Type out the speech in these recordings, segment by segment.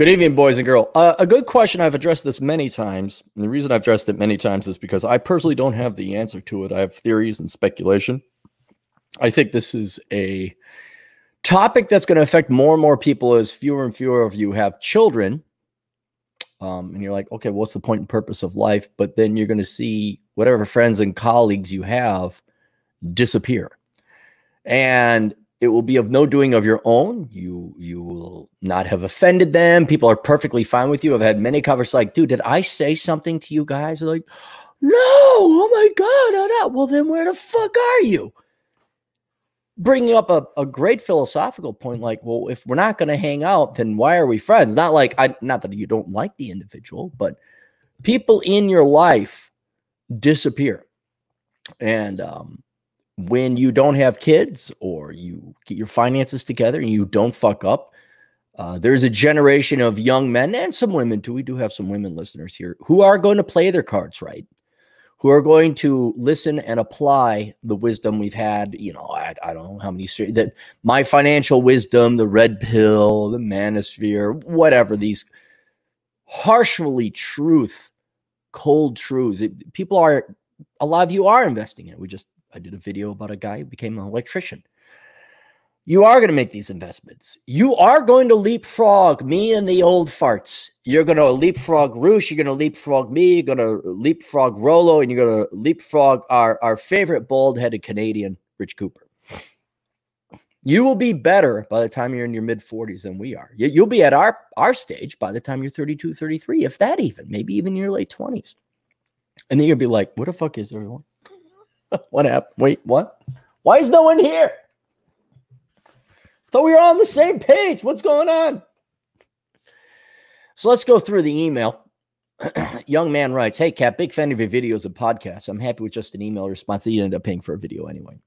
Good evening, boys and girls. Uh, a good question. I've addressed this many times. And the reason I've addressed it many times is because I personally don't have the answer to it. I have theories and speculation. I think this is a topic that's going to affect more and more people as fewer and fewer of you have children. Um, and you're like, okay, what's the point and purpose of life? But then you're going to see whatever friends and colleagues you have disappear. And it will be of no doing of your own. You you will not have offended them. People are perfectly fine with you. I've had many covers like, dude, did I say something to you guys? They're like, no, oh my God. Oh no. Well, then where the fuck are you? Bringing up a, a great philosophical point, like, well, if we're not going to hang out, then why are we friends? Not like I not that you don't like the individual, but people in your life disappear. And um, when you don't have kids or you get your finances together and you don't fuck up, uh, there's a generation of young men and some women too. We do have some women listeners here who are going to play their cards right, who are going to listen and apply the wisdom we've had. You know, I, I don't know how many that my financial wisdom, the red pill, the manosphere, whatever these harshly truth, cold truths. It, people are a lot of you are investing in it. We just I did a video about a guy who became an electrician. You are going to make these investments. You are going to leapfrog me and the old farts. You're going to leapfrog Roosh. You're going to leapfrog me. You're going to leapfrog Rollo. And you're going to leapfrog our, our favorite bald headed Canadian, Rich Cooper. You will be better by the time you're in your mid 40s than we are. You'll be at our, our stage by the time you're 32, 33, if that even, maybe even your late 20s. And then you'll be like, what the fuck is everyone? what happened? Wait, what? Why is no one here? Thought we were on the same page. What's going on? So let's go through the email. Young man writes, Hey, Cap, big fan of your videos and podcasts. I'm happy with just an email response that you ended up paying for a video anyway.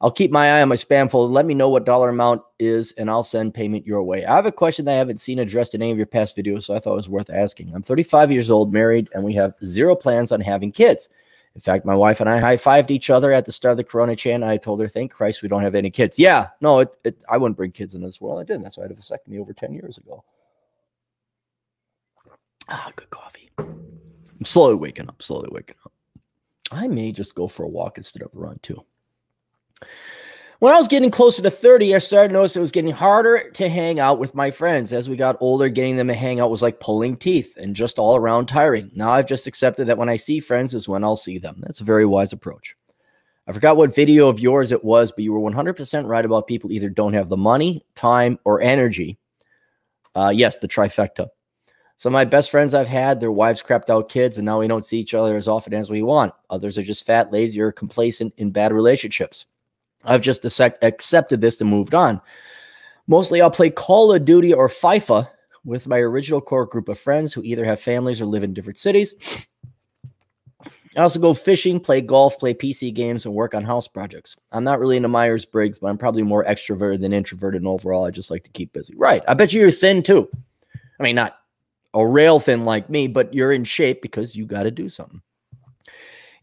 I'll keep my eye on my spam folder. Let me know what dollar amount is, and I'll send payment your way. I have a question that I haven't seen addressed in any of your past videos, so I thought it was worth asking. I'm 35 years old, married, and we have zero plans on having kids. In fact, my wife and I high fived each other at the start of the Corona Chan. I told her, "Thank Christ we don't have any kids." Yeah, no, it, it, I wouldn't bring kids in this world. I didn't. That's why I had a vasectomy over ten years ago. Ah, good coffee. I'm slowly waking up. Slowly waking up. I may just go for a walk instead of a run too. When I was getting closer to 30, I started to notice it was getting harder to hang out with my friends. As we got older, getting them to hang out was like pulling teeth and just all around tiring. Now I've just accepted that when I see friends is when I'll see them. That's a very wise approach. I forgot what video of yours it was, but you were 100% right about people either don't have the money, time, or energy. Uh, yes, the trifecta. Some of my best friends I've had, their wives crapped out kids, and now we don't see each other as often as we want. Others are just fat, lazy, or complacent in bad relationships. I've just accepted this and moved on. Mostly, I'll play Call of Duty or FIFA with my original core group of friends who either have families or live in different cities. I also go fishing, play golf, play PC games, and work on house projects. I'm not really into Myers Briggs, but I'm probably more extroverted than introverted. And overall, I just like to keep busy. Right. I bet you you're thin too. I mean, not a rail thin like me, but you're in shape because you got to do something.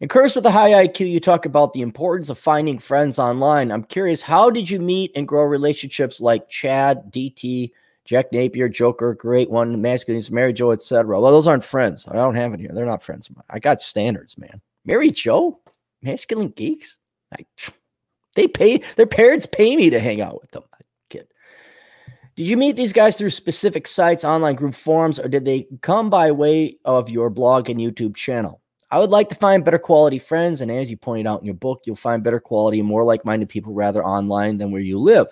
In Curse of the High IQ, you talk about the importance of finding friends online. I'm curious, how did you meet and grow relationships like Chad, DT, Jack Napier, Joker, Great One, Masculines, Mary Joe, etc.? Well, those aren't friends. I don't have here. They're not friends of mine. I got standards, man. Mary Joe, Masculine Geeks. I, they pay their parents pay me to hang out with them. Kid. Did you meet these guys through specific sites, online group forums, or did they come by way of your blog and YouTube channel? I would like to find better quality friends. And as you pointed out in your book, you'll find better quality and more like minded people rather online than where you live.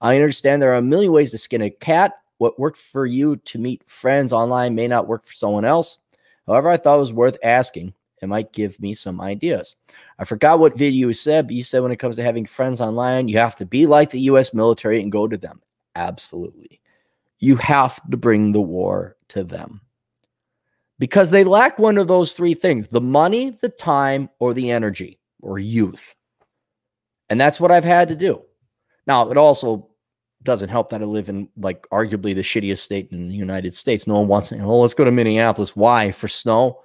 I understand there are a million ways to skin a cat. What worked for you to meet friends online may not work for someone else. However, I thought it was worth asking. It might give me some ideas. I forgot what video you said, but you said when it comes to having friends online, you have to be like the US military and go to them. Absolutely. You have to bring the war to them because they lack one of those three things the money, the time, or the energy or youth. And that's what I've had to do. Now, it also doesn't help that I live in like arguably the shittiest state in the United States. No one wants to, oh, let's go to Minneapolis. Why? For snow?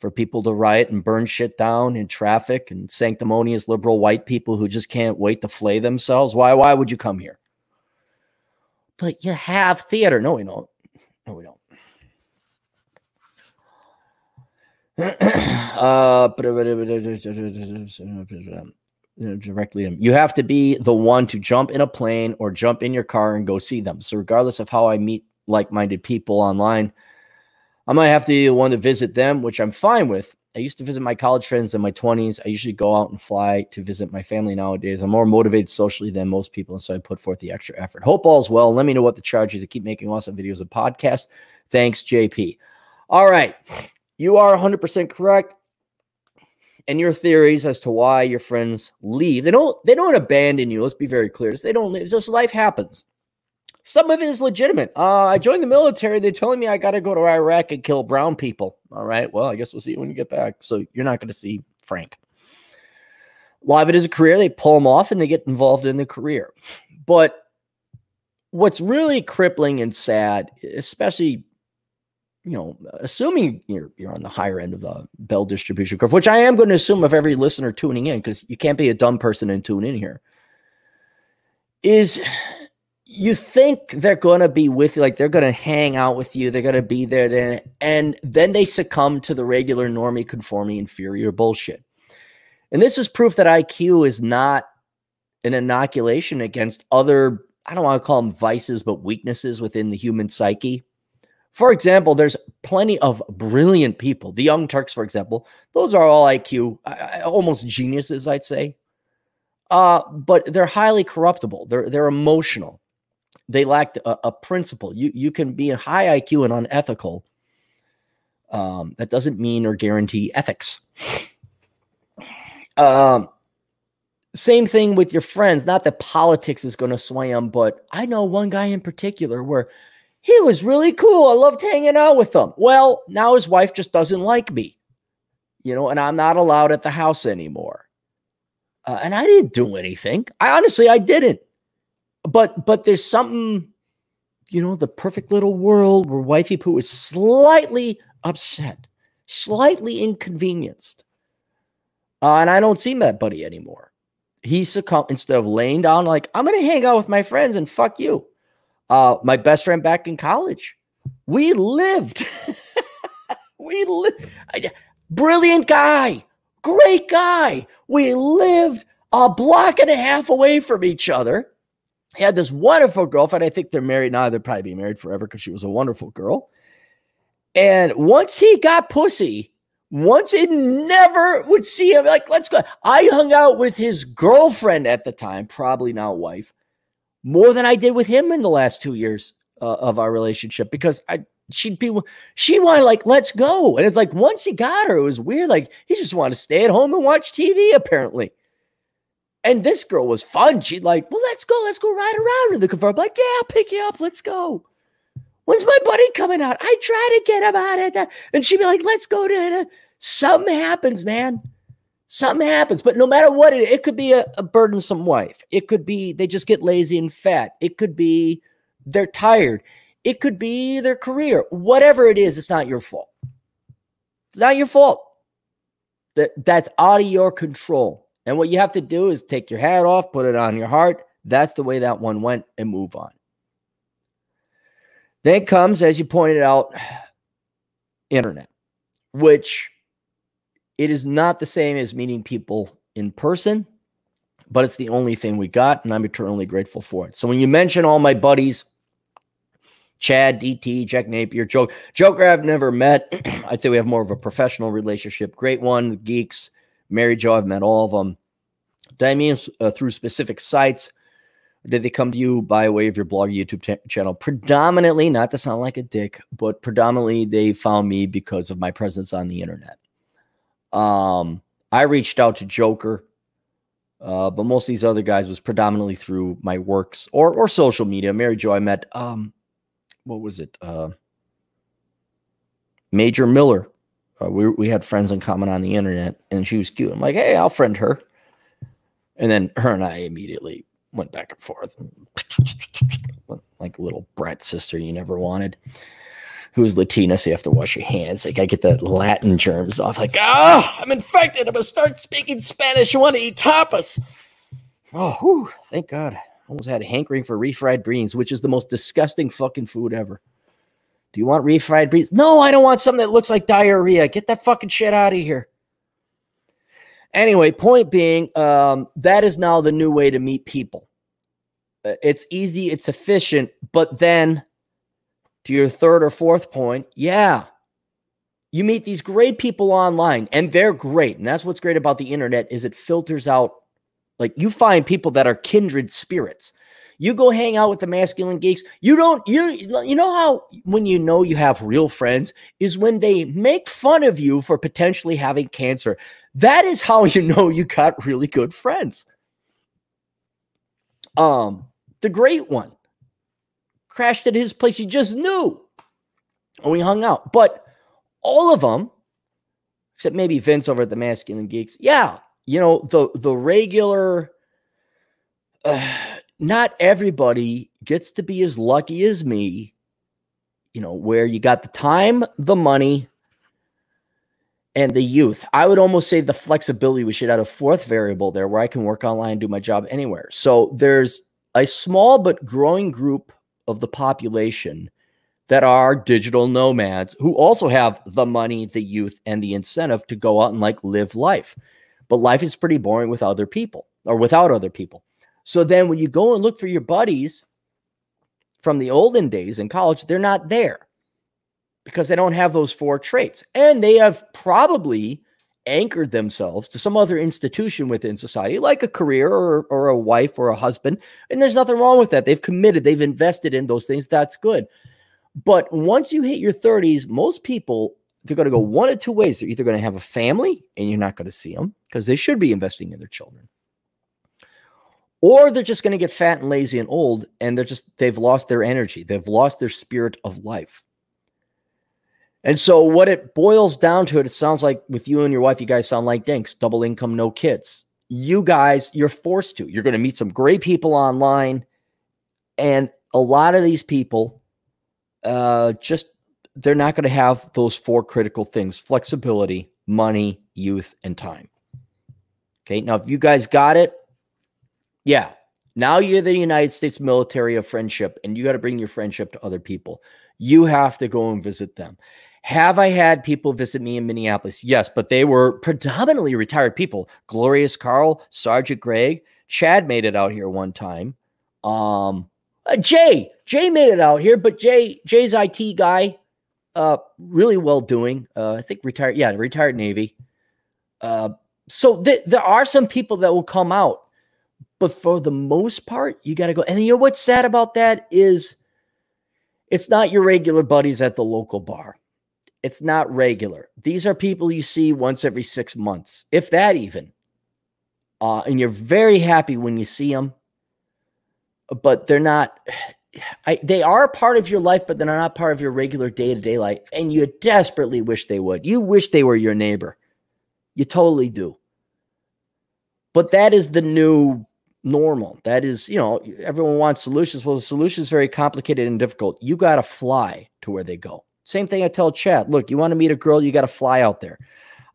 For people to riot and burn shit down in traffic and sanctimonious liberal white people who just can't wait to flay themselves? Why? Why would you come here? But you have theater. No, we don't. No, we don't. Uh, directly you have to be the one to jump in a plane or jump in your car and go see them so regardless of how i meet like-minded people online i might have to be the one to visit them which i'm fine with i used to visit my college friends in my 20s i usually go out and fly to visit my family nowadays i'm more motivated socially than most people and so i put forth the extra effort hope all's well let me know what the charge is to keep making awesome videos and podcasts thanks jp all right you are 100% correct and your theories as to why your friends leave. They don't they don't abandon you. Let's be very clear. They don't leave. Just life happens. Some of it is legitimate. Uh, I joined the military. They're telling me I got to go to Iraq and kill brown people. All right. Well, I guess we'll see you when you get back. So you're not going to see Frank. A lot of it is a career. They pull them off and they get involved in the career. But what's really crippling and sad, especially you know, assuming you're you're on the higher end of the bell distribution curve, which I am going to assume of every listener tuning in, because you can't be a dumb person and tune in here, is you think they're going to be with you, like they're going to hang out with you, they're going to be there, then, and then they succumb to the regular normie, conforming, inferior bullshit. And this is proof that IQ is not an inoculation against other, I don't want to call them vices, but weaknesses within the human psyche for example, there's plenty of brilliant people. The Young Turks, for example, those are all IQ, almost geniuses, I'd say. Uh, but they're highly corruptible. They're they're emotional. They lack a, a principle. You you can be a high IQ and unethical. Um, that doesn't mean or guarantee ethics. Um, same thing with your friends. Not that politics is going to sway them, but I know one guy in particular where he was really cool. I loved hanging out with him. Well, now his wife just doesn't like me, you know, and I'm not allowed at the house anymore. Uh, and I didn't do anything. I honestly, I didn't. But but there's something, you know, the perfect little world where wifey poo is slightly upset, slightly inconvenienced, uh, and I don't see that buddy anymore. He succumbed instead of laying down like I'm gonna hang out with my friends and fuck you. Uh, my best friend back in college. We lived. we lived. Brilliant guy. Great guy. We lived a block and a half away from each other. He had this wonderful girlfriend. I think they're married now. They'll probably be married forever because she was a wonderful girl. And once he got pussy, once it never would see him, like, let's go. I hung out with his girlfriend at the time, probably now wife, more than I did with him in the last two years uh, of our relationship because I she'd be she wanted like let's go and it's like once he got her it was weird like he just wanted to stay at home and watch TV apparently. And this girl was fun. She'd like, well, let's go, let's go ride around in the convertible. Like, yeah, I'll pick you up. Let's go. When's my buddy coming out? I try to get him out of that. And she'd be like, let's go to something happens, man something happens. But no matter what it, it could be a, a burdensome wife. It could be they just get lazy and fat. It could be they're tired. It could be their career. Whatever it is, it's not your fault. It's not your fault. That that's out of your control. And what you have to do is take your hat off, put it on your heart. That's the way that one went and move on. Then comes, as you pointed out, internet, which it is not the same as meeting people in person, but it's the only thing we got, and I'm eternally grateful for it. So when you mention all my buddies, Chad, DT, Jack Napier, Joke, Joker, I've never met. I'd say we have more of a professional relationship. Great one, Geeks, Mary Jo, I've met all of them. Mean uh, through specific sites? Did they come to you by way of your blog, YouTube channel? Predominantly, not to sound like a dick, but predominantly they found me because of my presence on the internet. Um, I reached out to Joker, uh, but most of these other guys was predominantly through my works or or social media. Mary Jo, I met um, what was it? Uh, Major Miller. Uh, we we had friends in common on the internet, and she was cute. I'm like, hey, I'll friend her. And then her and I immediately went back and forth, like little brat sister you never wanted who's Latina, so you have to wash your hands. Like I get the Latin germs off. Like, oh, I'm infected. I'm gonna start speaking Spanish. You want to eat tapas? Oh, whew, thank God. Almost had a hankering for refried beans, which is the most disgusting fucking food ever. Do you want refried beans? No, I don't want something that looks like diarrhea. Get that fucking shit out of here. Anyway, point being, um, that is now the new way to meet people. Uh, it's easy, it's efficient, but then to your third or fourth point, yeah, you meet these great people online and they're great. And that's what's great about the internet is it filters out like you find people that are kindred spirits. You go hang out with the masculine geeks. You don't you you know how when you know you have real friends is when they make fun of you for potentially having cancer. That is how you know you got really good friends. Um the great one crashed at his place. You just knew. And we hung out. But all of them, except maybe Vince over at the Masculine Geeks, yeah, you know, the the regular uh, not everybody gets to be as lucky as me, you know, where you got the time, the money, and the youth. I would almost say the flexibility. We should add a fourth variable there where I can work online, do my job anywhere. So there's a small but growing group of the population that are digital nomads who also have the money, the youth, and the incentive to go out and like live life. But life is pretty boring with other people or without other people. So then when you go and look for your buddies from the olden days in college, they're not there because they don't have those four traits. And they have probably anchored themselves to some other institution within society, like a career or, or a wife or a husband. And there's nothing wrong with that. They've committed, they've invested in those things. That's good. But once you hit your 30s, most people, they're going to go one of two ways. They're either going to have a family and you're not going to see them because they should be investing in their children. Or they're just going to get fat and lazy and old and they're just, they've lost their energy. They've lost their spirit of life. And so, what it boils down to, it, it sounds like with you and your wife, you guys sound like dinks, double income, no kids. You guys, you're forced to. You're going to meet some great people online. And a lot of these people, uh, just they're not going to have those four critical things flexibility, money, youth, and time. Okay. Now, if you guys got it, yeah. Now you're the United States military of friendship, and you got to bring your friendship to other people. You have to go and visit them. Have I had people visit me in Minneapolis? Yes, but they were predominantly retired people. Glorious Carl, Sergeant Greg, Chad made it out here one time. Um, uh, Jay, Jay made it out here, but Jay, Jay's IT guy, uh, really well doing. Uh, I think retired, yeah, retired Navy. Uh, so th- there are some people that will come out, but for the most part, you got to go. And you know what's sad about that is it's not your regular buddies at the local bar. It's not regular. These are people you see once every six months, if that even. Uh, and you're very happy when you see them, but they're not. I, they are part of your life, but they're not part of your regular day to day life. And you desperately wish they would. You wish they were your neighbor. You totally do. But that is the new normal. That is, you know, everyone wants solutions. Well, the solution is very complicated and difficult. You got to fly to where they go. Same thing I tell Chad. Look, you want to meet a girl, you got to fly out there.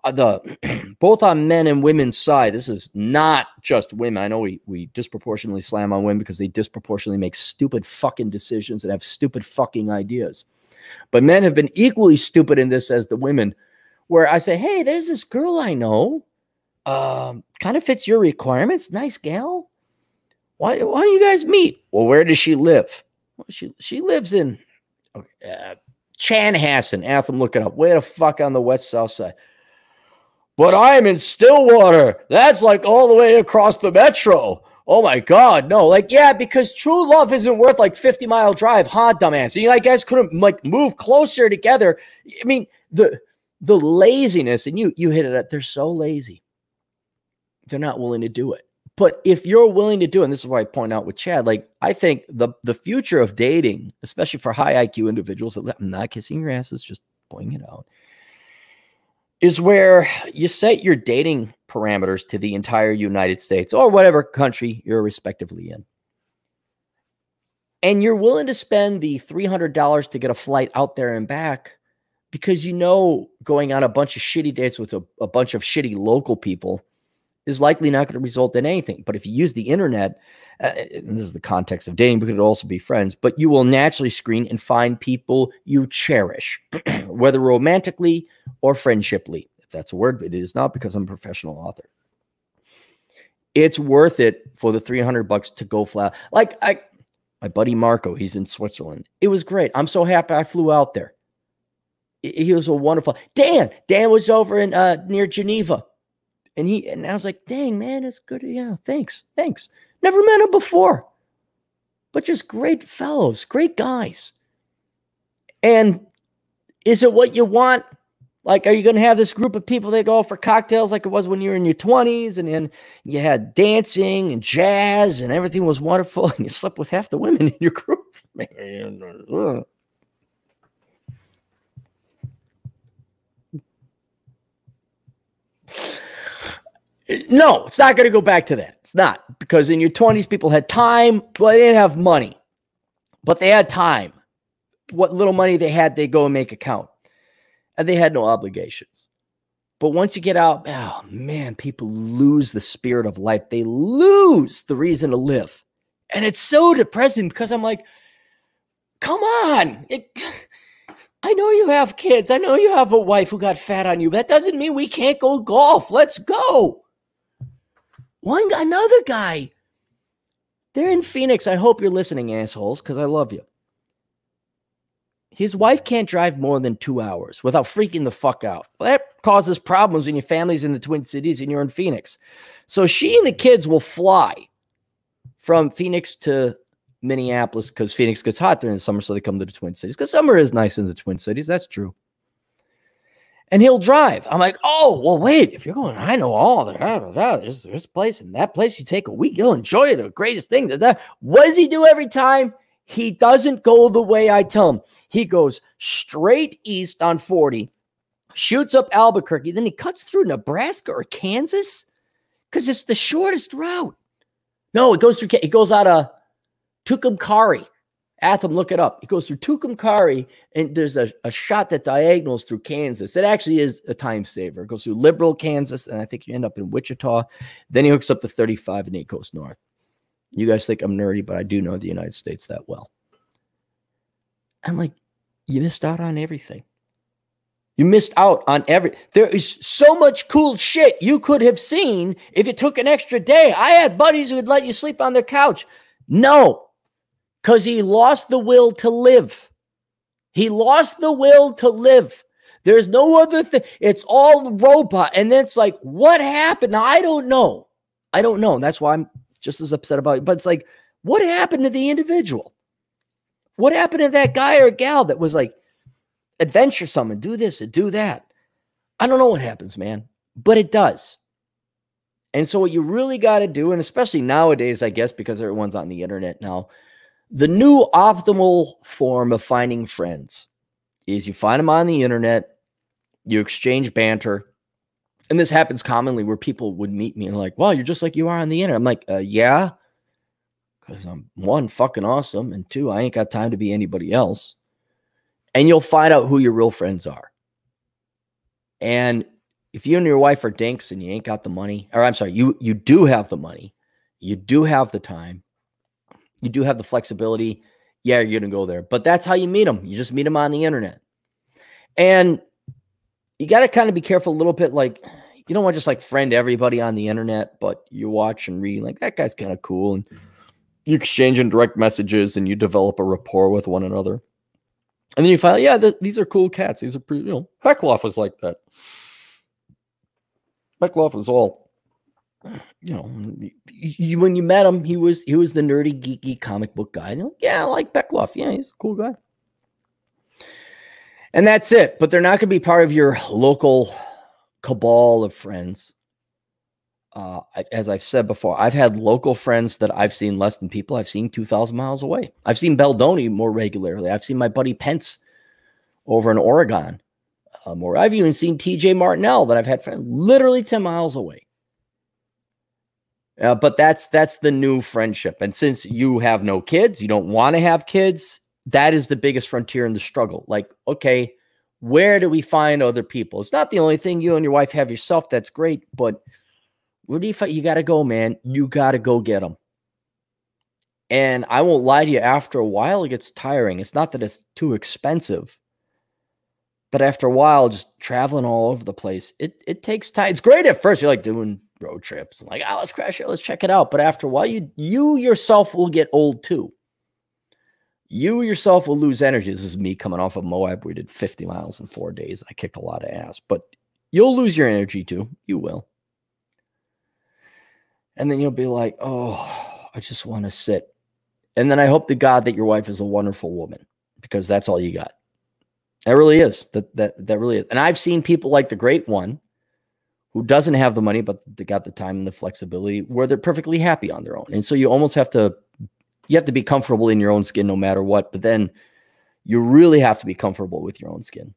Uh, the both on men and women's side. This is not just women. I know we we disproportionately slam on women because they disproportionately make stupid fucking decisions and have stupid fucking ideas. But men have been equally stupid in this as the women, where I say, "Hey, there's this girl I know, um, kind of fits your requirements. Nice gal. Why why don't you guys meet? Well, where does she live? Well, she she lives in." Uh, Chanhassen. Atham, look it up. Way the fuck on the west south side. But I'm in Stillwater. That's like all the way across the metro. Oh my God, no. Like, yeah, because true love isn't worth like 50 mile drive, huh, dumbass? You guys couldn't like move closer together. I mean, the the laziness, and you you hit it up, they're so lazy. They're not willing to do it. But if you're willing to do, and this is why I point out with Chad, like I think the the future of dating, especially for high IQ individuals, I'm not kissing your asses, just pointing it out, is where you set your dating parameters to the entire United States or whatever country you're respectively in. And you're willing to spend the $300 to get a flight out there and back because you know going on a bunch of shitty dates with a, a bunch of shitty local people is likely not going to result in anything. But if you use the internet, uh, and this is the context of dating, but it could also be friends, but you will naturally screen and find people you cherish, whether romantically or friendshiply. If that's a word, but it is not because I'm a professional author. It's worth it for the 300 bucks to go flat. Like I, my buddy Marco, he's in Switzerland. It was great. I'm so happy I flew out there. He was a wonderful Dan. Dan was over in uh, near Geneva, and he and I was like, "Dang man, it's good. Yeah, thanks, thanks." Never met him before, but just great fellows, great guys. And is it what you want? Like, are you going to have this group of people that go for cocktails like it was when you were in your 20s and then you had dancing and jazz and everything was wonderful and you slept with half the women in your group? Uh, No, it's not going to go back to that. It's not because in your 20s, people had time, but they didn't have money, but they had time. What little money they had, they go and make account, and they had no obligations. But once you get out, oh man, people lose the spirit of life. They lose the reason to live. And it's so depressing because I'm like, come on. It, I know you have kids. I know you have a wife who got fat on you. That doesn't mean we can't go golf. Let's go. One another guy. They're in Phoenix. I hope you're listening, assholes, because I love you. His wife can't drive more than two hours without freaking the fuck out. Well, that causes problems when your family's in the Twin Cities and you're in Phoenix. So she and the kids will fly from Phoenix to Minneapolis because Phoenix gets hot during the summer, so they come to the Twin Cities. Because summer is nice in the Twin Cities. That's true and he'll drive. I'm like, oh, well, wait, if you're going, I know all the there's this place and that place. You take a week, you'll enjoy it. The greatest thing. That what does he do every time? He doesn't go the way I tell him. He goes straight east on 40, shoots up Albuquerque, then he cuts through Nebraska or Kansas because it's the shortest route. No, it goes through. It goes out of Tucumcari Atham, look it up. It goes through Tucumcari, and there's a, a shot that diagonals through Kansas. It actually is a time saver. It goes through Liberal, Kansas, and I think you end up in Wichita. Then he hooks up the 35 and he goes north. You guys think I'm nerdy, but I do know the United States that well. I'm like, you missed out on everything. You missed out on every. There is so much cool shit you could have seen if you took an extra day. I had buddies who would let you sleep on their couch. No, because he lost the will to live. He lost the will to live. There's no other thing. It's all robot. And then it's like, what happened? Now, I don't know. I don't know. And that's why I'm just as upset about it. But it's like, what happened to the individual? What happened to that guy or gal that was like adventuresome and do this and do that? I don't know what happens, man, but it does. And so, what you really got to do, and especially nowadays, I guess, because everyone's on the internet now, the new optimal form of finding friends is you find them on the internet, you exchange banter. And this happens commonly where people would meet me and like, well, you're just like you are on the internet. I'm like, uh, yeah, because I'm one, fucking awesome. And two, I ain't got time to be anybody else. And you'll find out who your real friends are. And if you and your wife are dinks and you ain't got the money, or I'm sorry, you you do have the money, you do have the time, you do have the flexibility. Yeah, you're going to go there. But that's how you meet them. You just meet them on the internet. And you got to kind of be careful a little bit. Like, you don't want to just like friend everybody on the internet, but you watch and read, like, that guy's kind of cool. And mm-hmm. you exchange in direct messages and you develop a rapport with one another. And then you find, yeah, th- these are cool cats. These are pretty, you know, Beckloff was like that. Beckloff was all you know, you, when you met him, he was he was the nerdy, geeky comic book guy. Like, yeah, I like Beckloff. Yeah, he's a cool guy. And that's it. But they're not going to be part of your local cabal of friends. Uh, as I've said before, I've had local friends that I've seen less than people I've seen 2,000 miles away. I've seen Beldoni more regularly. I've seen my buddy Pence over in Oregon uh, more. I've even seen TJ Martinell that I've had friends literally 10 miles away. Uh, but that's that's the new friendship. And since you have no kids, you don't want to have kids, that is the biggest frontier in the struggle. Like, okay, where do we find other people? It's not the only thing you and your wife have yourself. That's great, but Where do you find? You got to go, man. You got to go get them. And I won't lie to you, after a while, it gets tiring. It's not that it's too expensive, but after a while, just traveling all over the place, it, it takes time. It's great at first. You're like doing road trips and like, oh, let's crash it, let's check it out. But after a while, you you yourself will get old too. You yourself will lose energy. This is me coming off of Moab. We did 50 miles in four days. I kicked a lot of ass, but you'll lose your energy too. You will. And then you'll be like, oh, I just want to sit. And then I hope to God that your wife is a wonderful woman because that's all you got. That really is. That that that really is. And I've seen people like the great one who doesn't have the money, but they got the time and the flexibility where they're perfectly happy on their own. And so you almost have to you have to be comfortable in your own skin no matter what, but then you really have to be comfortable with your own skin.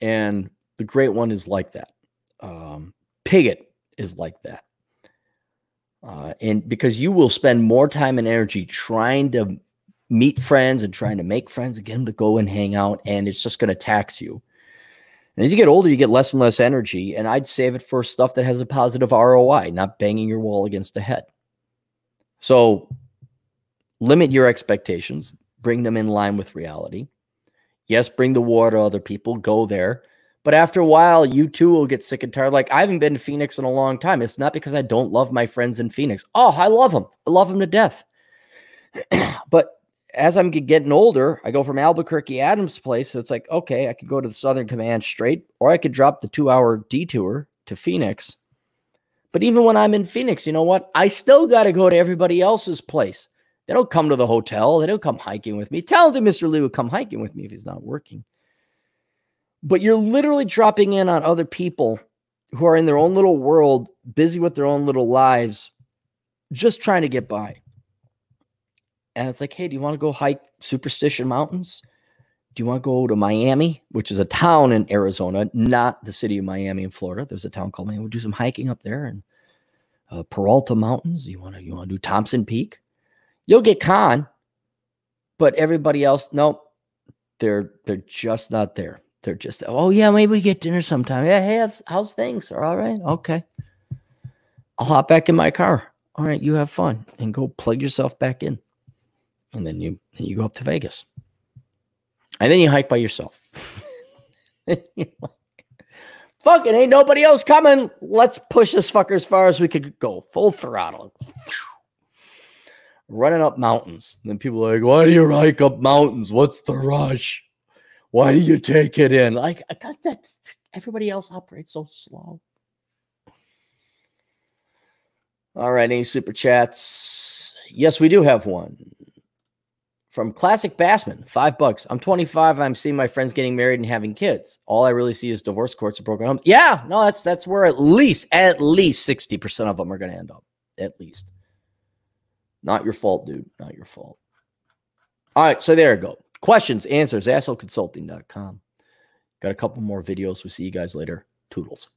And the great one is like that. Um, Piggott is like that. Uh, and because you will spend more time and energy trying to meet friends and trying to make friends and get them to go and hang out, and it's just going to tax you. And as you get older, you get less and less energy. And I'd save it for stuff that has a positive ROI, not banging your wall against the head. So limit your expectations, bring them in line with reality. Yes, bring the war to other people, go there. But after a while, you too will get sick and tired. Like I haven't been to Phoenix in a long time. It's not because I don't love my friends in Phoenix. Oh, I love them. I love them to death. but as I'm getting older, I go from Albuquerque Adams place. So it's like, okay, I could go to the Southern Command straight, or I could drop the two hour detour to Phoenix. But even when I'm in Phoenix, you know what? I still got to go to everybody else's place. They don't come to the hotel. They don't come hiking with me. Talented Mr. Lee would come hiking with me if he's not working. But you're literally dropping in on other people who are in their own little world, busy with their own little lives, just trying to get by. And it's like, hey, do you want to go hike Superstition Mountains? Do you want to go to Miami, which is a town in Arizona, not the city of Miami in Florida? There's a town called Miami. We'll do some hiking up there and uh, Peralta Mountains. You want to you want to do Thompson Peak? You'll get con, but everybody else, nope, they're they're just not there. They're just, oh yeah, maybe we get dinner sometime. Yeah, hey, how's things? Are all right? Okay. I'll hop back in my car. All right, you have fun and go plug yourself back in and then you then you go up to Vegas, and then you hike by yourself. Fuck it, ain't nobody else coming. Let's push this fucker as far as we could go, full throttle, running up mountains. And then people are like, "Why do you hike up mountains? What's the rush? Why do you take it in?" Like I got that. Everybody else operates so slow. All right, any super chats? Yes, we do have one from Classic Bassman, five bucks. I'm 25. I'm seeing my friends getting married and having kids. All I really see is divorce courts and broken homes. Yeah, no, that's that's where at least at least 60% of them are going to end up. At least. Not your fault, dude. Not your fault. All right, so there you go. Questions, answers, assholeconsulting.com. Got a couple more videos. We'll see you guys later. Toodles.